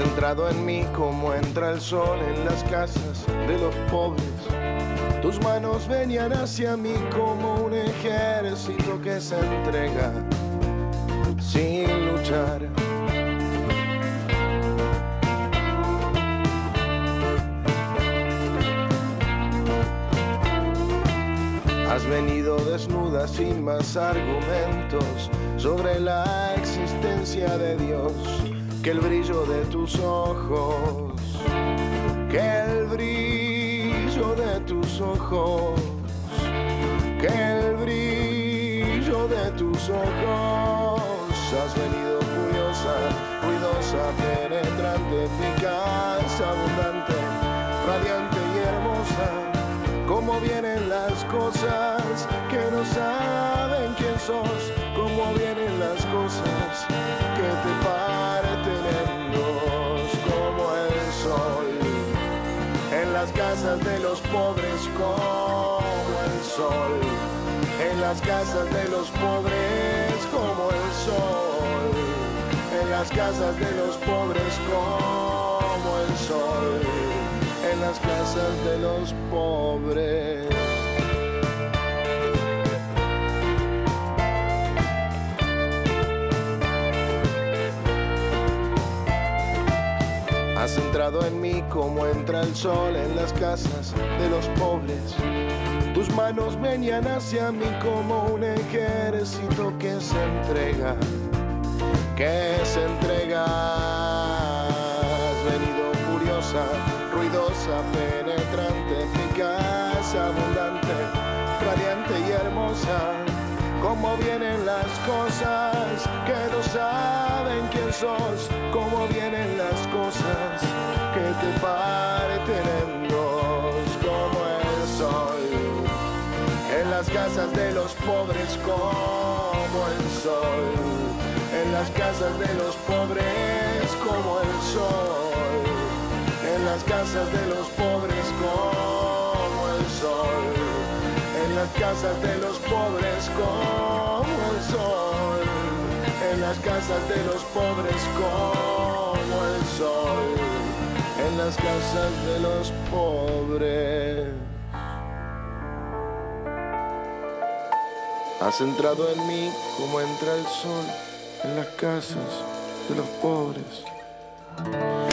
entrado en mí como entra el sol en las casas de los pobres. Tus manos venían hacia mí como un ejército que se entrega sin luchar. Has venido desnuda sin más argumentos sobre la existencia de Dios que el brillo de tus ojos, que el brillo de tus ojos, que el brillo de tus ojos. Has venido furiosa, ruidosa, penetrante, eficaz, abundante, radiante y hermosa cómo vienen las cosas que no saben quién sos, cómo vienen las cosas las casas de los pobres, como el sol, en las casas de los pobres, como el sol, en las casas de los pobres, como el sol. En las casas de los pobres. Has entrado en mí como entra el sol en las casas de los pobres. Tus manos venían hacia mí como un ejército que se entrega, que se entrega. Has venido furiosa ruidosa, penetrante, eficaz, abundante, radiante y hermosa. Cómo vienen las cosas que no saben quién sos, cómo vienen las cosas que te parten en dos, como el sol. En las casas de los pobres como el sol, en las casas de los pobres como el sol. En las casas de los pobres como el sol, en las casas de los pobres como el sol, en las casas de los pobres como el en las casas de los pobres. Has entrado en mí como entra el sol en las casas de los pobres.